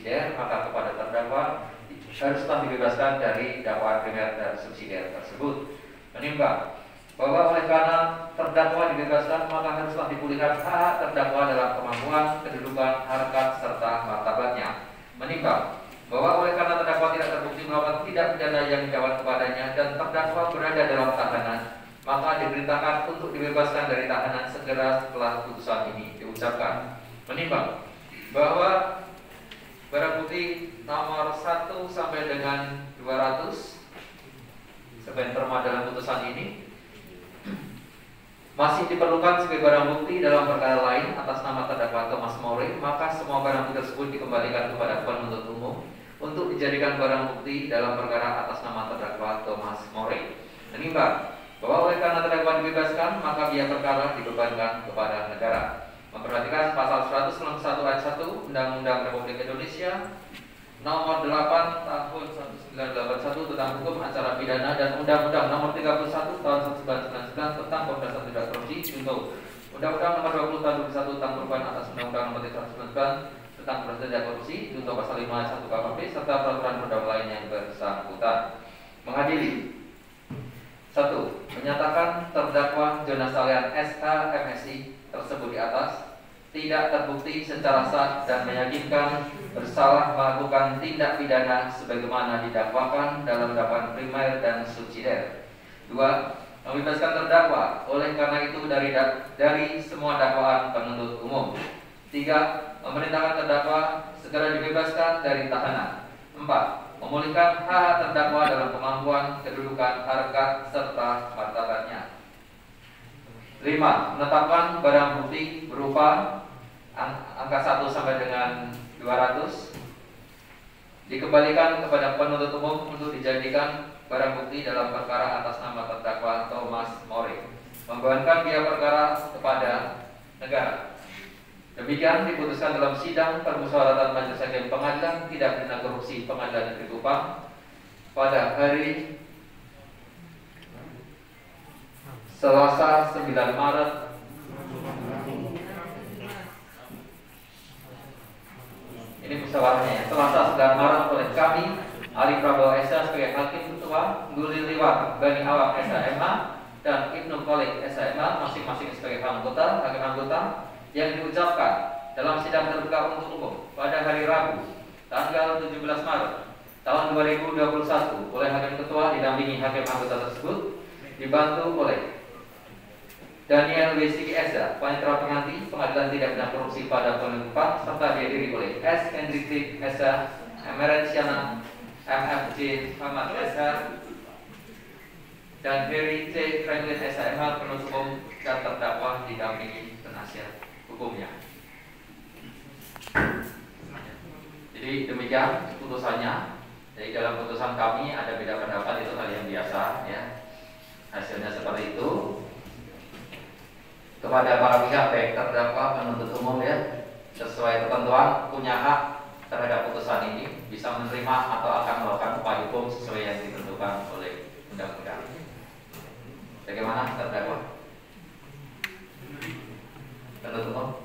subsidiar maka kepada terdakwa haruslah dibebaskan dari dakwaan primer dan subsidiar tersebut. Menimbang bahwa oleh karena terdakwa dibebaskan maka haruslah dipulihkan hak terdakwa dalam kemampuan, kedudukan, harkat serta martabatnya. Menimbang bahwa oleh karena terdakwa tidak terbukti melakukan tidak pidana yang dijawab kepadanya dan terdakwa berada dalam tahanan, maka diberitakan untuk dibebaskan dari tahanan segera setelah putusan ini diucapkan. Menimbang bahwa barang bukti nomor 1 sampai dengan 200 sebagai terma dalam putusan ini. Masih diperlukan sebagai barang bukti dalam perkara lain atas nama terdakwa Thomas More, maka semua barang bukti tersebut dikembalikan kepada penuntut umum untuk dijadikan barang bukti dalam perkara atas nama terdakwa Thomas More. Menimbang bahwa oleh karena terdakwa dibebaskan, maka biaya perkara dibebankan kepada negara memperhatikan pasal 191 ayat 1 Undang-Undang Republik Indonesia nomor 8 tahun 1981 tentang hukum acara pidana dan Undang-Undang nomor 31 tahun 1999 tentang pemberantasan tindak korupsi junto. Undang-Undang nomor 20 tahun 2001 tentang perubahan atas Undang-Undang nomor 399 tentang pemberantasan korupsi junto pasal 5 ayat 1 KPP serta peraturan undang lain yang bersangkutan. Mengadili satu, menyatakan terdakwa Jonas Salian SK MSI tersebut di atas tidak terbukti secara sah dan meyakinkan bersalah melakukan tindak pidana sebagaimana didakwakan dalam dakwaan primer dan subsidiar. Dua, membebaskan terdakwa oleh karena itu dari dari semua dakwaan penuntut umum. Tiga, memerintahkan terdakwa segera dibebaskan dari tahanan. Empat, memulihkan hak terdakwa dalam kemampuan, kedudukan, harkat, serta martabat 5. Menetapkan barang bukti berupa angka 1 sampai dengan 200 dikembalikan kepada penuntut umum untuk dijadikan barang bukti dalam perkara atas nama terdakwa Thomas More membebankan biaya perkara kepada negara. Demikian diputuskan dalam sidang permusyawaratan Majelis Hakim Pengadilan Tidak Pidana Korupsi Pengadilan Negeri Kupang pada hari Selasa 9 Maret. Ini musyawarahnya ya. Selasa 9 Maret oleh kami Ali Prabowo Esa sebagai Hakim Ketua Guli Liwar Bani Awam SHMH dan Ibnu Kolik SHMH masing-masing sebagai anggota Hakim anggota yang diucapkan dalam sidang terbuka untuk umum pada hari Rabu tanggal 17 Maret tahun 2021 oleh Hakim Ketua didampingi Hakim anggota tersebut dibantu oleh Daniel W. Esa, panitera penganti pengadilan tidak pidana korupsi pada pengungkapan serta dihadiri oleh S. Hendrik Esa, Emerensiana, MFJ Muhammad Esa, dan Harry C. Franklin SMH penuntut umum dan terdakwa didampingi penasihat hukumnya. Jadi demikian putusannya. Jadi dalam putusan kami ada beda pendapat itu hal yang biasa ya. Hasilnya seperti itu kepada para pihak baik terdakwa penuntut umum ya sesuai ketentuan punya hak terhadap putusan ini bisa menerima atau akan melakukan upaya hukum sesuai yang ditentukan oleh undang-undang. Bagaimana terdakwa? Penuntut umum?